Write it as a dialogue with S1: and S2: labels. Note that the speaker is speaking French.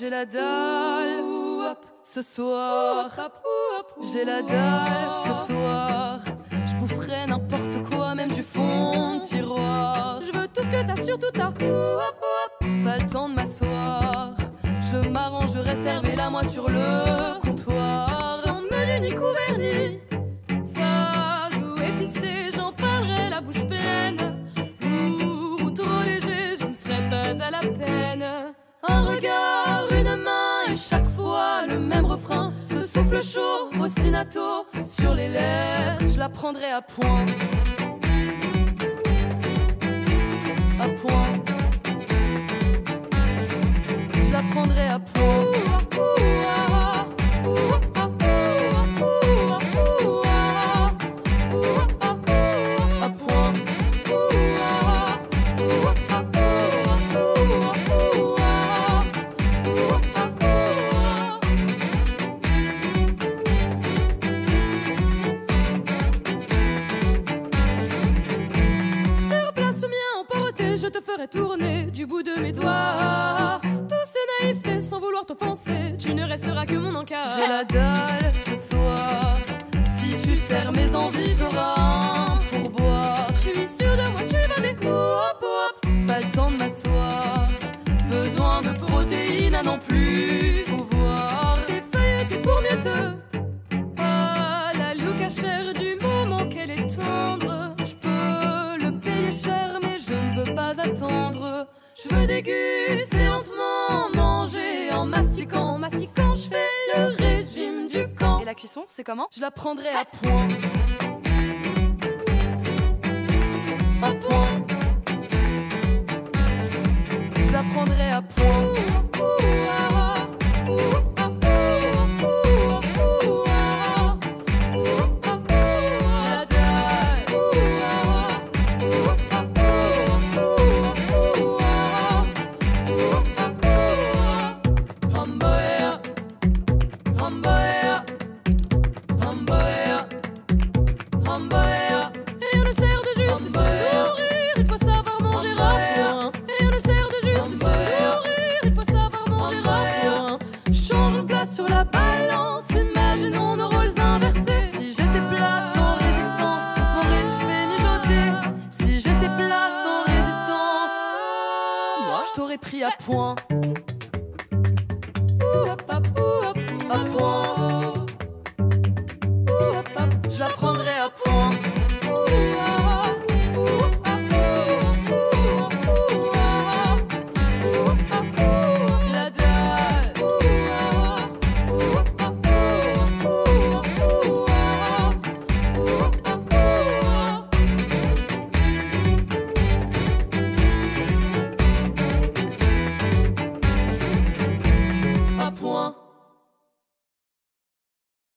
S1: J'ai la dalle ce soir. J'ai la dalle ce soir. Je boufferai n'importe quoi, même du fond de tiroir.
S2: Je veux tout ce que t'as, surtout t'as.
S1: Pas le temps de m'asseoir. Je m'arrangerai, servez-la moi sur le comptoir.
S2: Sans menu ni couvert ni ou épicé, j'en parlerai la bouche pleine. Lourd ou trop léger, je ne serai pas à la peine.
S1: Un regard, le même refrain. Ce souffle chaud, ostinato sur les lèvres. Je la prendrai à point. À point. Je la prendrai à point.
S2: Te ferai tourner du bout de mes doigts. Tous ces naïveté sans vouloir t'offenser, tu ne resteras que mon encart.
S1: J'ai la dalle ce soir. Si tu serres mes envies, t'auras un pourboire.
S2: Je suis sûre de moi, tu vas des hop hop.
S1: Pas le temps de m'asseoir. Besoin de protéines à n'en plus attendre. Je veux déguster lentement, manger en mastiquant.
S2: En mastiquant, je fais le régime du camp.
S1: Et la cuisson, c'est comment? Je la prendrai à point. Imaginons nos rôles inversés. Si j'étais plat sans résistance, m'aurais-tu fait mijoter? Si j'étais plat sans résistance, moi je t'aurais pris. À point.